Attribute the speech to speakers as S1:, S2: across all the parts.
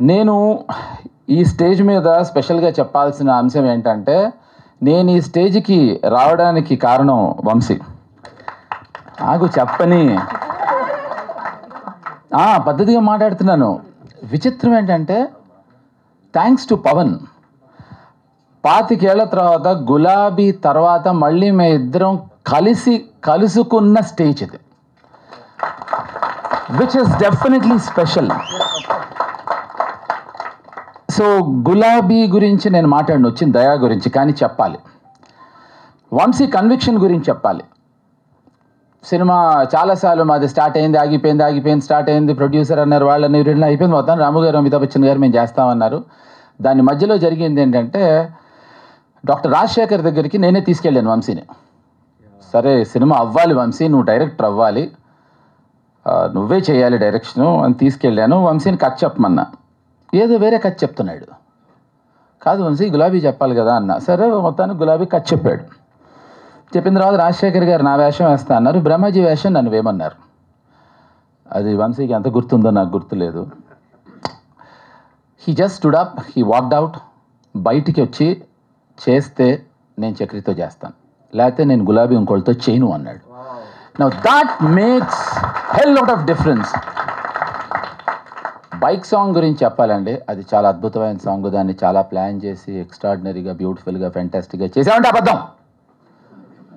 S1: నేను ఈ స్టేజ్ మీద స్పెషల్గా చెప్పాల్సిన అంశం ఏంటంటే నేను ఈ స్టేజ్కి రావడానికి కారణం వంశీ. నాకు చెప్పని పద్ధతిగా మాట్లాడుతున్నాను. విచిత్రం ఏంటంటే థ్యాంక్స్ టు పవన్. పాతికేళ్ళ తర్వాత గులాబీ తర్వాత మళ్ళీ మేము ఇద్దరం కలిసి కలుసుకున్న స్టేజ్ ఇది. Which is definitely special so Gulabi గురించి నేను మాట్లాడిన వచ్చిన దయా గురించి కానీ చెప్పాలి. వంశీ కన్విక్షన్ గురించి చెప్పాలి. సినిమా చాలాసార్లు మాది స్టార్ట్ అయింది ఆగిపోయింది ఆగిపోయింది స్టార్ట్ అయింది ప్రొడ్యూసర్ అన్నారు వాళ్ళని వీళ్ళని అయిపోయింది మొత్తం రాము గారు అమితాబ్ బచ్చన్ గారు మేము చేస్తామన్నారు. దాని మధ్యలో జరిగింది ఏంటంటే డాక్టర్ రాజశేఖర్ దగ్గరికి నేనే తీసుకెళ్ళాను వంశీని. సరే సినిమా అవ్వాలి వంశీ నువ్వు డైరెక్టర్ అవ్వాలి. నువ్వే చేయాలి డైరెక్షను అని తీసుకెళ్ళాను. వంశీని కట్ చెప్పమన్నా. ఏదో వేరే కట్ చెప్తున్నాడు. కాదు వంశీ గులాబీ చెప్పాలి కదా అన్న. సరే మొత్తానికి గులాబీ కట్ చెప్పాడు. చెప్పిన తర్వాత రాజశేఖర్ గారు నా వేషం వేస్తా అన్నారు. బ్రహ్మాజీ వేషం నన్ను వేమన్నారు అది వంశీకి ఎంత గుర్తుందో నాకు గుర్తులేదు. He just stood up he walked out బయటికి వచ్చి చేస్తే నేను చక్రితో చేస్తాను. లేకపోతే నేను గులాబీ ఇంకోళ్ళతో చేయను అన్నాడు. Now that makes hell out of difference bike song గురించి చెప్పాలండి. అది చాలా అద్భుతమైన సాంగ్. దాన్ని చాలా ప్లాన్ చేసి ఎక్స్ట్రాడినరీగా బ్యూటిఫుల్గా ఫెంటాస్టిక్గా చేసామంటే అబద్ధం.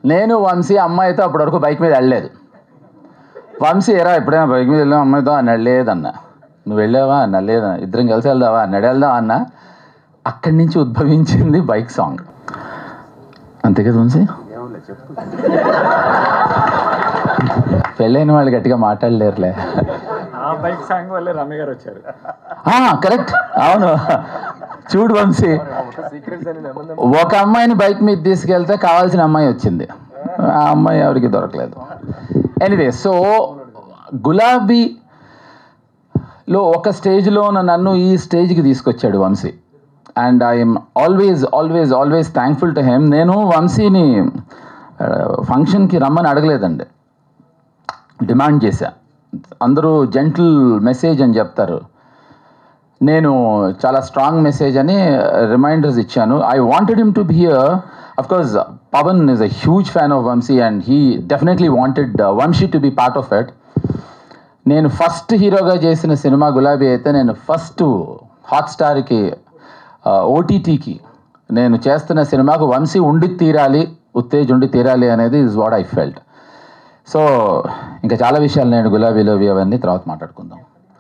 S1: నేను వంశీ అమ్మాయితో అప్పటివరకు బైక్ మీద వెళ్ళలేదు. వంశీ ఎరా ఎప్పుడైనా బైక్ మీద వెళ్ళాం అమ్మాయితో? అని వెళ్ళలేదన్న నువ్వు వెళ్ళావా? అన్న. లేదన్న ఇద్దరం కలిసి వెళ్దావా? అన్నాడు వెళ్దాం అన్న. అక్కడి నుంచి ఉద్భవించింది బైక్ సాంగ్. అంతే కదా వంశీ? పెళ్ళైన వాళ్ళు గట్టిగా మాట్లాడలేరులే.
S2: బైక్ సాంగ్ వల్లే రమ్య గారు వచ్చారు.
S1: కరెక్ట్ అవును. చూడు వంశీ. ఒక అమ్మాయిని బైక్ మీద తీసుకెళ్తే కావాల్సిన అమ్మాయి వచ్చింది. ఆ అమ్మాయి ఎవరికి దొరకలేదు. ఎనీవే సో గులాబీలో ఒక స్టేజ్లో నన్ను ఈ స్టేజ్కి తీసుకొచ్చాడు Vamsi. And I'm always always always thankful to him నేను వంశీని ఫంక్షన్కి రమ్మని అడగలేదండి. డిమాండ్ చేశా. అందరూ జెంటిల్ మెసేజ్ అని చెప్తారు. నేను చాలా స్ట్రాంగ్ మెసేజ్ అని రిమైండర్స్ ఇచ్చాను. I wanted him to be here of course Pawan is a huge fan of Vamsi and he definitely wanted Vamsi to be part of it నేను first హీరోగా చేసిన cinema గులాబీ అయితే నేను ఫస్ట్ హాట్స్టార్కి ఓటీటీకి నేను చేస్తున్న సినిమాకు వంశీ ఉండి తీరాలి ఉత్తేజ్ ఉండి తీరాలి అనేది is what I felt so ఇంకా చాలా విషయాలు నేను గులాబీలోవి అవన్నీ తర్వాత మాట్లాడుకుందాం.